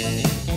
I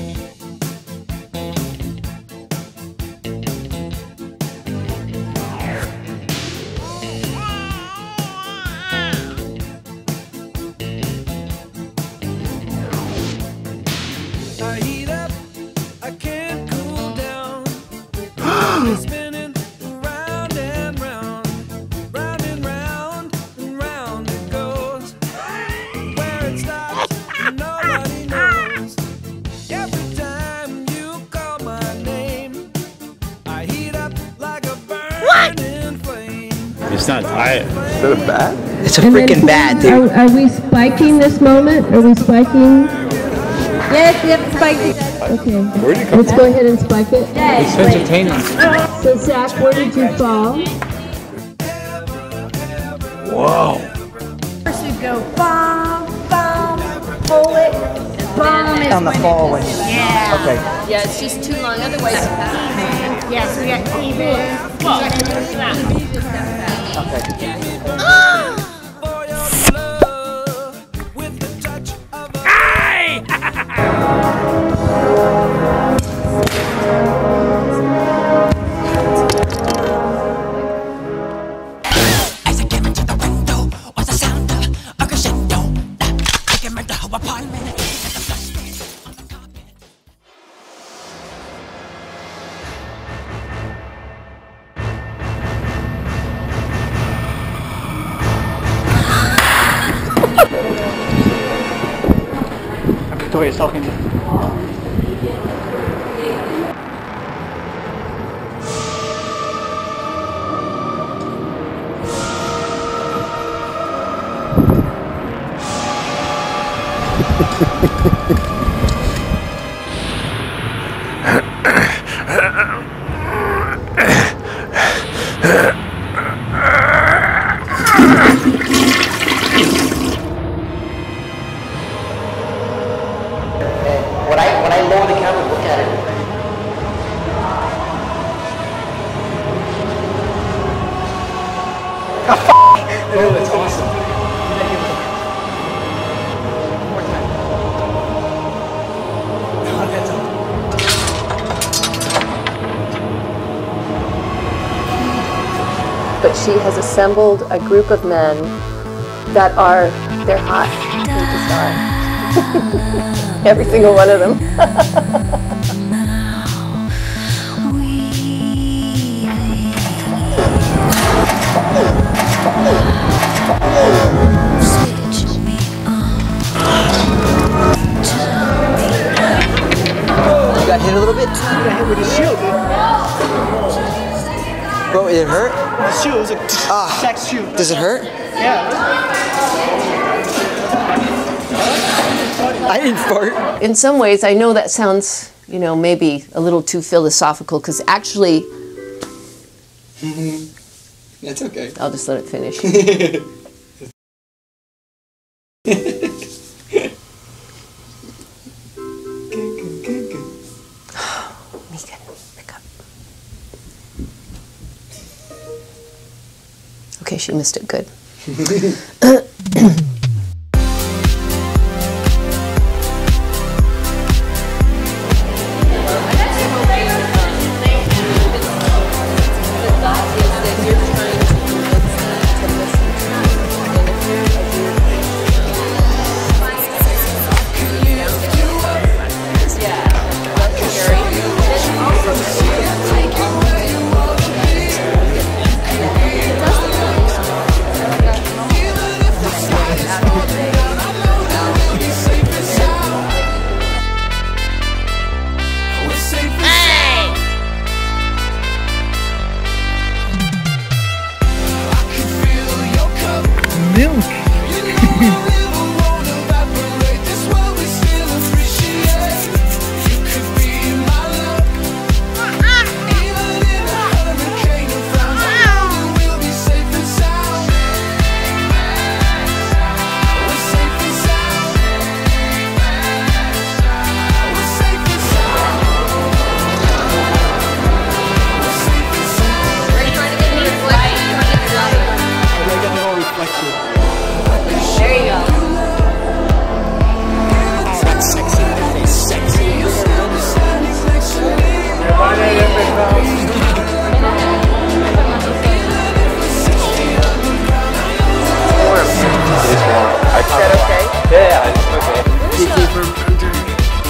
It's not tight. Is that a bat? It's a And freaking bad, dude. Are, are we spiking this moment? Are we spiking? Yes, yep, spiked it. Okay. Where did it come Let's go ahead and spike it. It's entertaining. So Zach, where did you fall? Whoa. First we go bomb, bomb, pull it, bomb is On the fall it when you- Yeah. Okay. Yeah, it's just too long, otherwise. Even. Yes, we got even. Okay. Ah! Victoria's talking. to When she has assembled a group of men that are they're hot. They just are every single one of them. You got hit a little bit? You got hit with a shield, Bro, did it hurt? The shoe, it was a Ah. sex shoe. Does it hurt? Yeah. I didn't fart. in some ways i know that sounds you know maybe a little too philosophical because actually That's okay. i'll just let it finish Okay, she missed it. Good.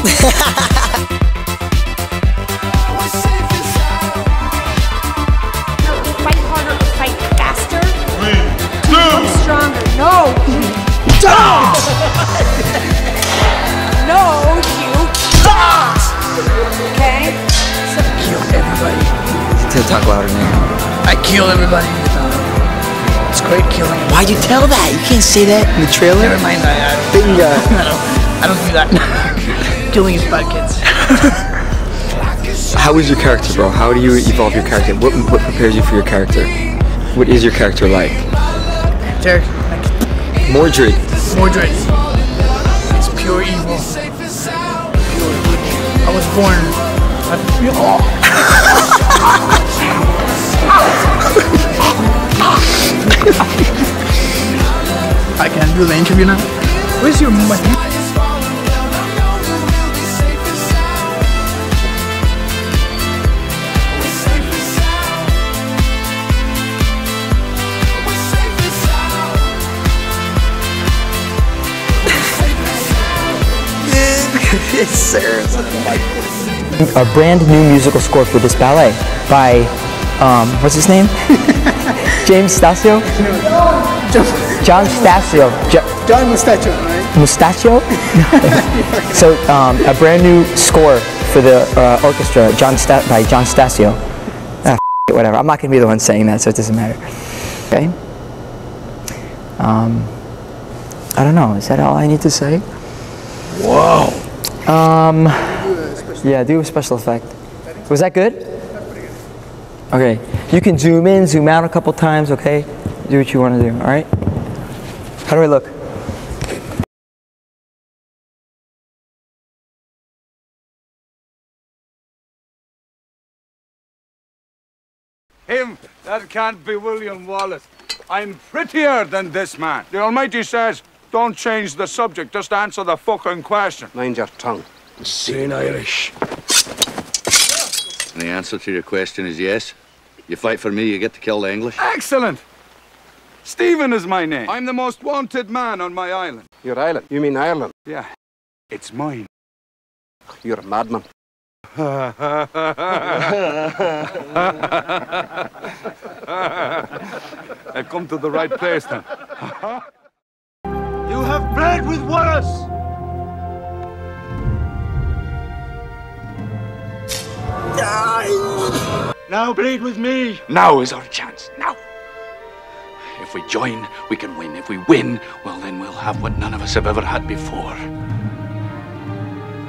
Fight harder or fight faster? Become stronger. No. no, you don't. Okay? So To talk louder now. I kill everybody. It's great killing. Why'd you tell that? You can't say that in the trailer. Never mind. I, I, Bingo. I don't. I don't do that. Bad, kids. How is your character, bro? How do you evolve your character? What, what prepares you for your character? What is your character like? Derek, Mordred. Mordred. It's pure evil. Pure. I was born. I, I can do the interview now. Where's your money? A brand new musical score for this ballet by, um, what's his name? James Stasio? John Stasio. Jo- John Mustachio, right? Mustachio? so, um, a brand new score for the uh, orchestra John Sta- by John Stasio. Ah, it, whatever. I'm not going to be the one saying that, so it doesn't matter. Okay? Um, I don't know. Is that all I need to say? Whoa. Um, yeah, do a special effect. Was that good? Okay. You can zoom in, zoom out a couple times, okay? Do what you want to do, all right? How do I look? Him, that can't be William Wallace. I'm prettier than this man. The Almighty says, don't change the subject, just answer the fucking question. Mind your tongue. Saying Irish. And the answer to your question is yes. You fight for me, you get to kill the English. Excellent! Stephen is my name. I'm the most wanted man on my island. Your island? You mean Ireland? Yeah, it's mine. You're a madman. I've come to the right place then. Have bled with Wallace! Now bleed with me! Now is our chance. Now. If we join, we can win. If we win, well, then we'll have what none of us have ever had before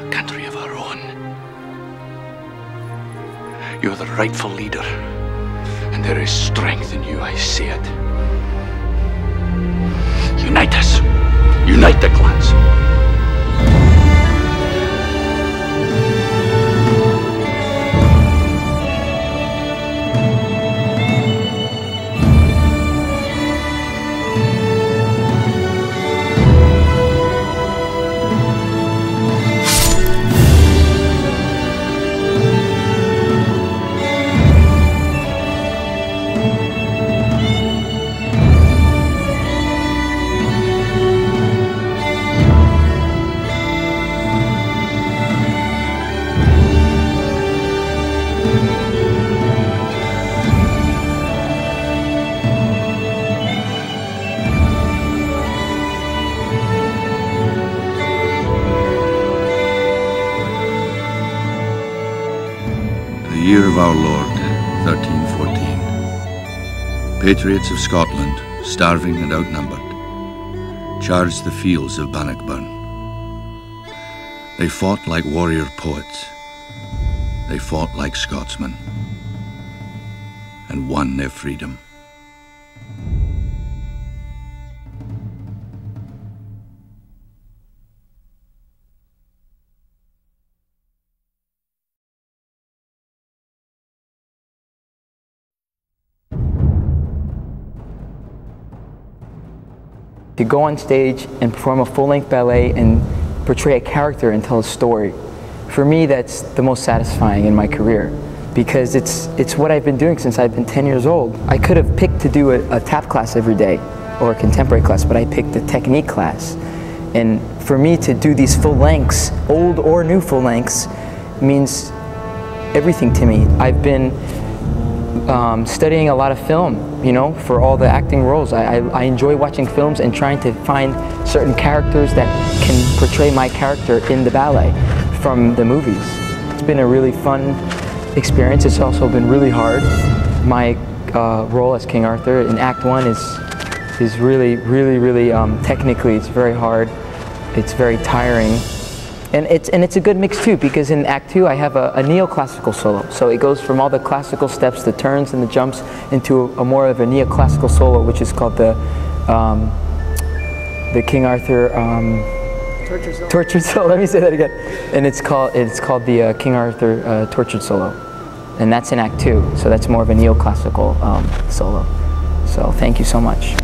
a country of our own. You're the rightful leader, and there is strength in you. I see it. Unite us. Unite the clans. Year of our Lord, 1314. Patriots of Scotland, starving and outnumbered, charged the fields of Bannockburn. They fought like warrior poets. They fought like Scotsmen. And won their freedom. To go on stage and perform a full-length ballet and portray a character and tell a story. For me, that's the most satisfying in my career because it's, it's what I've been doing since I've been 10 years old. I could have picked to do a, a tap class every day or a contemporary class, but I picked a technique class. And for me to do these full lengths, old or new full lengths, means everything to me. I've been um, studying a lot of film, you know, for all the acting roles. I, I, I enjoy watching films and trying to find certain characters that can portray my character in the ballet from the movies. It's been a really fun experience. It's also been really hard. My uh, role as King Arthur in Act One is is really, really, really um, technically it's very hard. It's very tiring. And it's, and it's a good mix too because in Act Two I have a, a neoclassical solo. So it goes from all the classical steps, the turns and the jumps into a, a more of a neoclassical solo which is called the, um, the King Arthur um, Torture solo. Tortured Solo. Let me say that again. And it's called it's called the uh, King Arthur uh, Tortured Solo, and that's in Act Two. So that's more of a neoclassical um, solo. So thank you so much.